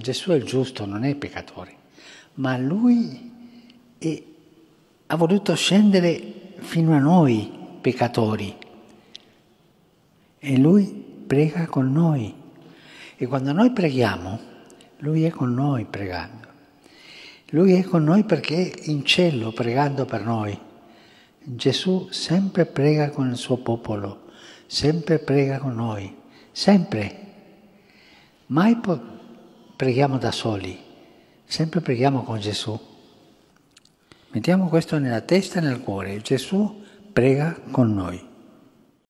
Gesù è il giusto, non è il peccatore, ma lui è, ha voluto scendere fino a noi peccatori e lui prega con noi. E quando noi preghiamo, lui è con noi pregando. Lui è con noi perché è in cielo pregando per noi. Gesù sempre prega con il suo popolo, sempre prega con noi, sempre. Mai po- preghiamo da soli, sempre preghiamo con Gesù. Mettiamo questo nella testa e nel cuore, Gesù prega con noi.